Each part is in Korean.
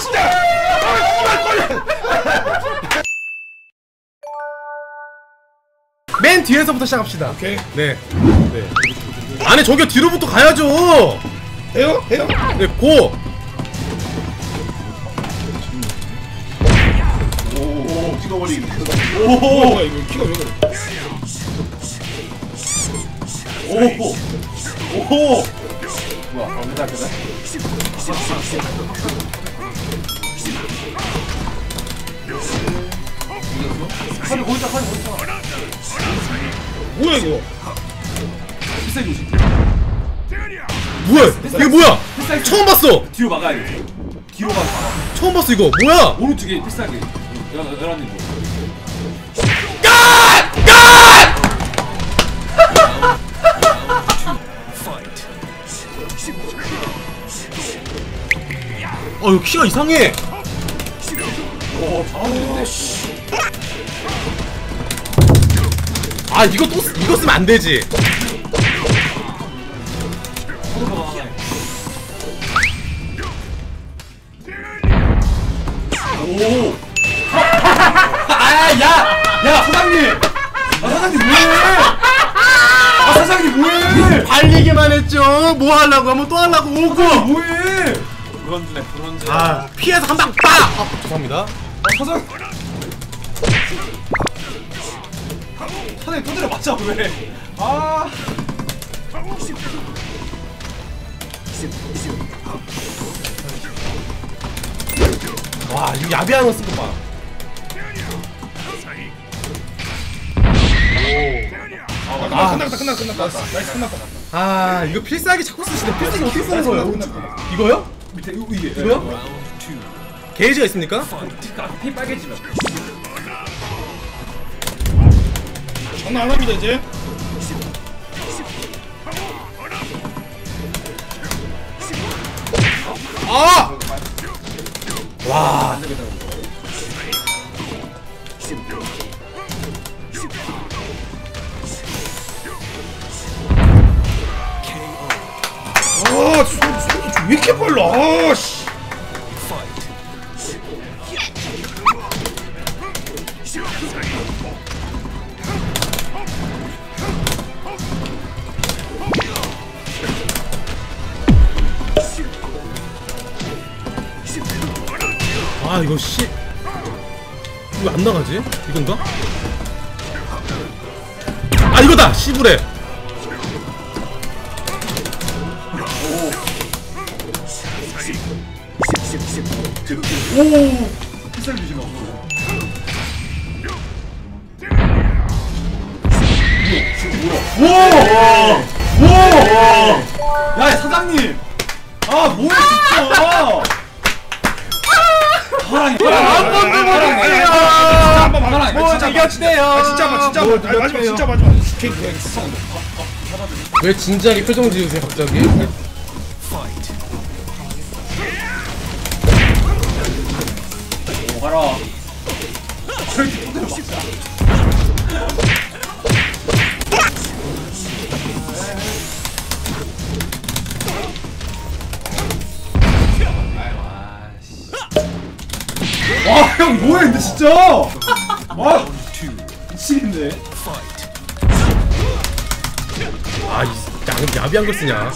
진짜 아 씨발 걸려 맨 뒤에서부터 시작합시다. 오케이 네. 네. 아니 저기 뒤로부터 가야죠. 해요? 해요? 네, 고. 오 찍어버리네 오 이거 키가 왜 그래 오호 오호 뭐야 언제 다 카드 거기다 뭐야 이거. 뭐야? 이게 뭐야? 처음 봤어. 뒤로 막아야 돼. 뒤로 막아. 처음 봤어 이거. 뭐야? 오른쪽에 필살기. 열한 열한님 뭐. 어, 이거 키가 이상해. 아, 이거 또 쓰- 이거 쓰면 안 되지. 아, 야! 야, 사장님! 아, 사장님 뭐해? 아, 사장님 뭐해? 발리기만 했죠. 뭐 하려고 하면 또 하려고 오고. 뭐해? 브론즈네, 브론즈. 아, 피해서 한 방 빡. 아, 죄송합니다. 아, 사장. 사장님 두드려 맞자, 왜? 아. 와, 이거 야비한 거 쓴 거 봐. 아 끝났다 끝났다 끝났다 nice 끝났다 아, 이거 필살기 자꾸 쓰시네. 필살기 어떻게 쓰는 거예요? 이거요? 밑에, 이거, 이게. 이거요? 게이지가 있습니까? 피 빨개지면. 장난 안 합니다 이제 아! 와. 아왜 이렇게 빨라 아 씨 아, 이거 씨. 왜안 나가지? 이건가? 아, 이거다. 씨부레. 오! 와! 와! 야, 사장님! 아, 뭐야, 진짜! 사랑해, 사랑해. 한번 사랑해. 뭐 진짜 이겼대요. 아 진짜 마 진짜 아, 마지막 이겼대요. 진짜 마지막 왜 진지하게 표정 지으세요, 갑자기? 오, 가라. 형 뭐해, 근데 진짜! 와, 미치겠네. 아, 이 야, 야비한 걸 쓰냐?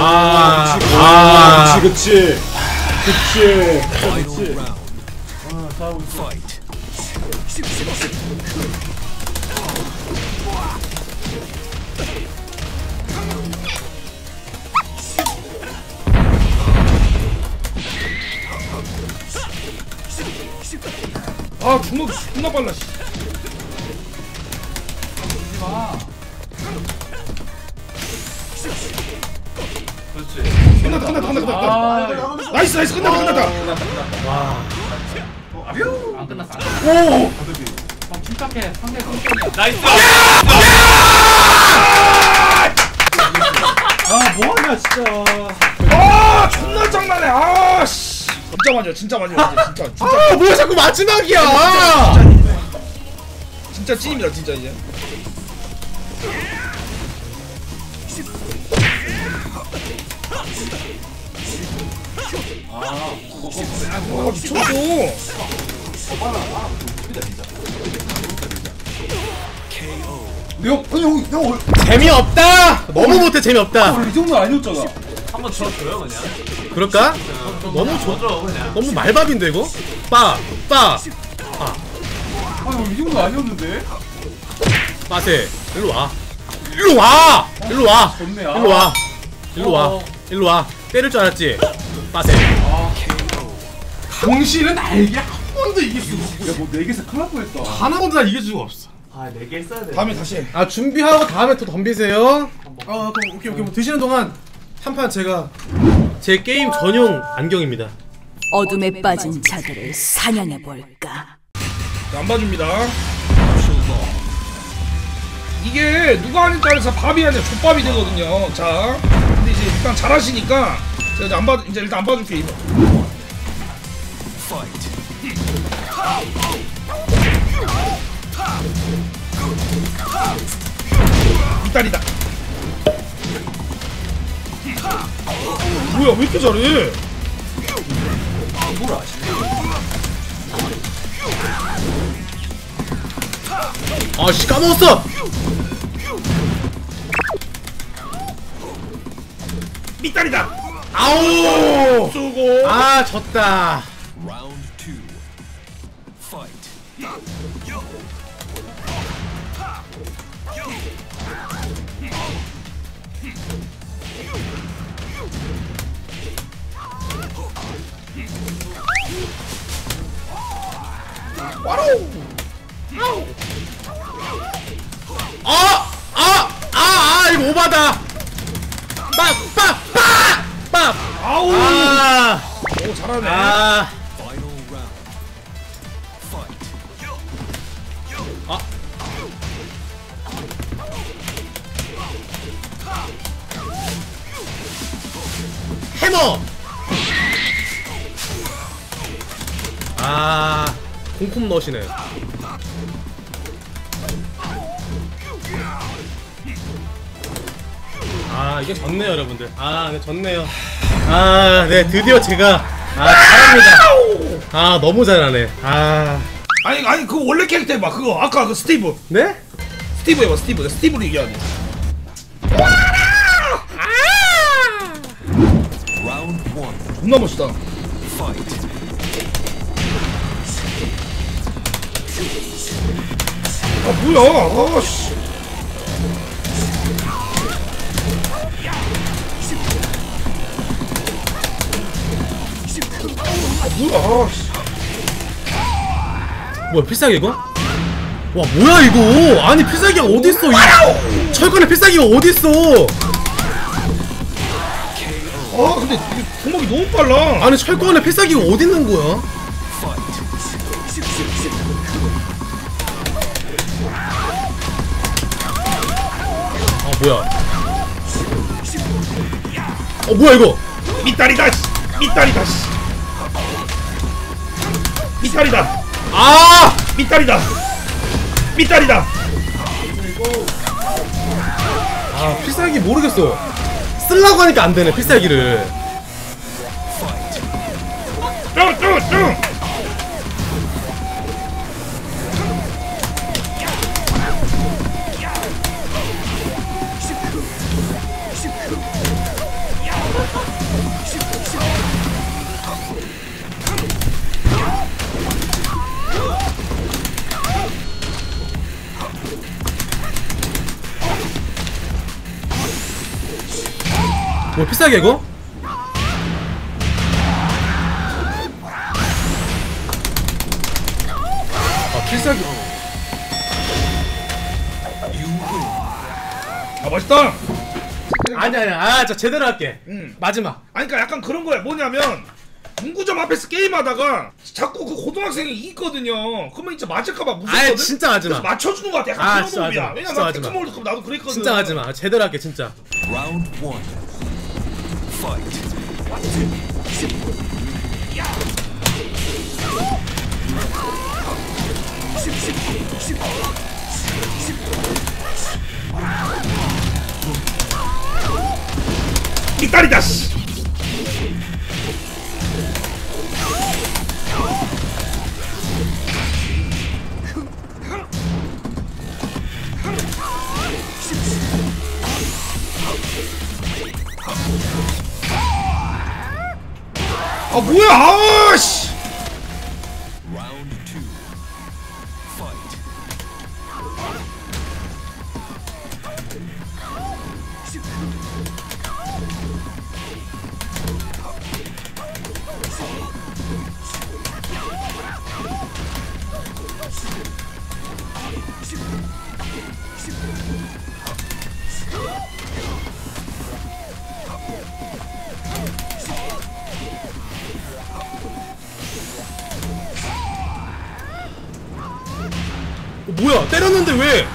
아, 아, 그치. 그치 그치. 아 주먹 존나 빨라 씨. 끝났다 끝났다 끝났다 끝났다. nice nice 끝났다 끝났다. 안 끝났어. 오! 형 침착해. 상대 성격이야. nice. 아 뭐하냐 진짜. 아 존나 장난해 아씨. 진짜 맞아 진짜 맞아 진짜 진짜 아 뭐야 자꾸 마지막이야. 진짜 찐입니다 진짜 이제 아 미쳤어 형 아니 형형 재미없다! 너무 못해 재미없다. 원래 이 정도 아니었잖아. 한번 져줘요 그냥. 그럴까? 너무 좋 져줘 그냥. 너무 말밥인데 이거? 빠빠. 아니 원래 이 정도 아니었는데? 빠세. 일로 와. 일로 와! 일로 와! 좋네, 아. 일로 와. 일로 와. 어. 일로 와. 때릴 줄 알았지 빠세. 당신은 나에게 한 번도 이길 수 없어. 야뭐 내게서 큰일 날 뻔했다. 하나도 다 이길 수가 없어. 아네 개 써야 돼. 다음에 다시. 해아 준비하고 다음에 또 덤비세요. 아 그럼 오케이 오케이. 뭐 드시는 동안 한 판 제가 제 게임 전용 안경입니다. 어둠에 빠진 자들을 사냥해 볼까? 안 봐줍니다. 이게 누가 하는 따라서 밥이 아니라 족밥이 되거든요. 자 근데 이제 일단 잘하시니까 이제 안 봐, 이제 일단 안 봐줄게 이거. 이딸이다. 뭐야 왜 이렇게 잘해? 아씨 까먹었어! 밑다리다 아우 쏘고 아 졌다 아! 아! 아! 아! 이거 오바다! 오 잘하네 아! 아! 해머! 아, 공품 넣으시네. 아, 이게 졌네요, 여러분들. 아, 네, 졌네요. 아, 네, 드디어 제가, 아, 잘합니다. 아, 너무 잘하네. 아, 아니 아니 그 원래 캐릭터 해봐. 그거 아까 그 스티브. 네? 스티브 해봐 스티브. 스티브로 얘기하네. 존나 멋있다. 아 뭐야? 아씨 아 뭐야 필살기 이거? 와, 뭐야, 이거? 아니, 필살기가 어딨어, 이 철권의 필살기가 어딨어? 아 근데 이게 공목이 너무 빨라 아니, 철권의 필살기가 어딨는 거야? 아, 뭐야. 어, 뭐야, 이거? 씨. 밑다리다 씨. 밑다리다 아! 밑다리다 밑다리다 아, 필살기 모르겠어. 쓰려고 하니까 안 되네, 필살기를. 뭐 비싸게 이거? 아 필살기 아 맛있다! 아니 아니 아저 제대로 할게. 응. 마지막. 아니 그러니까 약간 그런 거야. 뭐냐면 문구점 앞에서 게임하다가 자꾸 그 고등학생이 이기거든요. 그러면 진짜 맞을까봐 무섭거든? 아 진짜 하지 마. 맞춰주는 거 같아. 약간 아, 그런 몸이야. 왜냐면 나 하지 마. 테크몰드 나도 그랬거든. 진짜 하지 마 제대로 할게 진짜. 라운드 1 Itaridas. 리다 뭐야? 때렸는데 왜?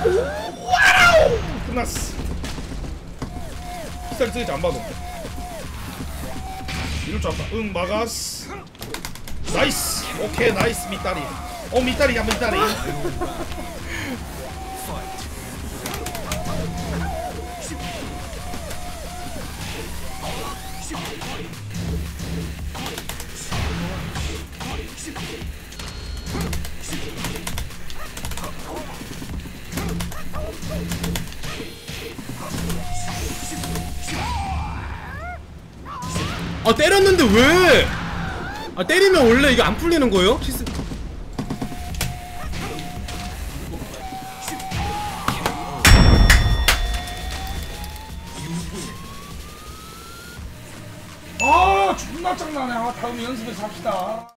끝났어. 필살 쓰지 안 봐도 이럴 줄 알았다. 응 막았어. nice. 오케이 nice 밑다리. 어 밑다리야 밑다리 아 때렸는데 왜? 아 때리면 원래 이게 안 풀리는 거예요? 키스. 아 존나 짱나네 아 다음에 연습해서 합시다